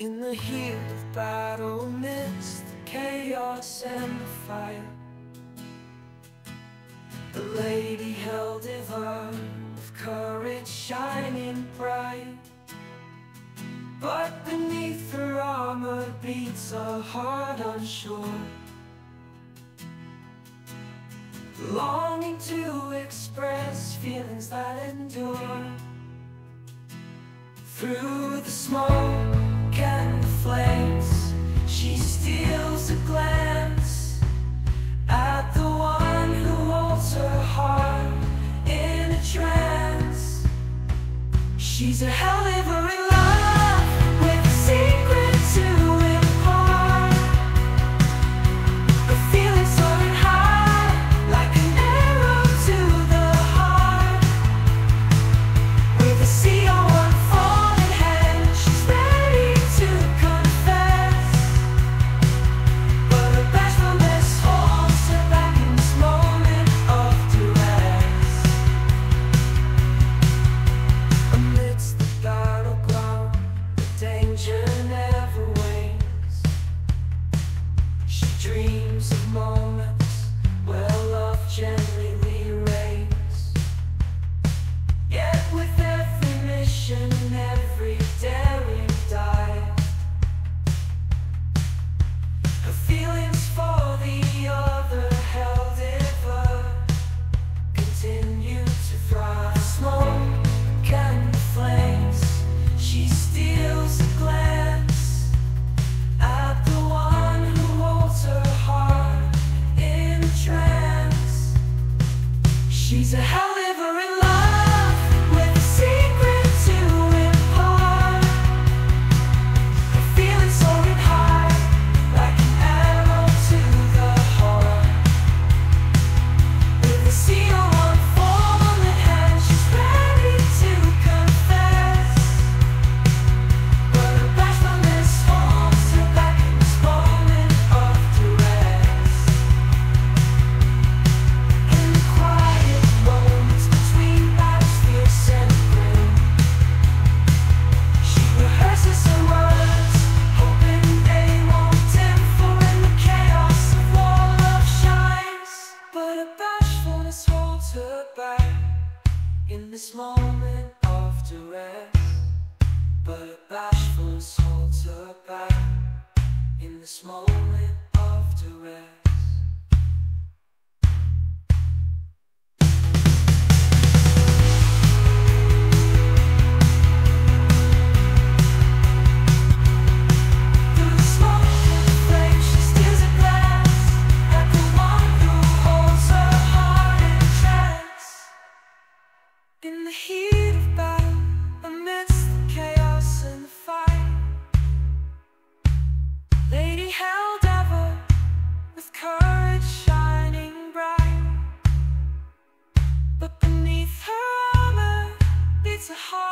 In the heat of battle, midst the chaos and the fire The lady Helldiver, with courage shining bright. But beneath her armor beats a heart unsure Longing to express feelings that endure Through the smoke. She's a house. back in this moment of duress. But a bashfulness holds her back in this moment. heat of battle amidst chaos and fire. Lady Helldiver with courage shining bright. But beneath her armor beats a heart.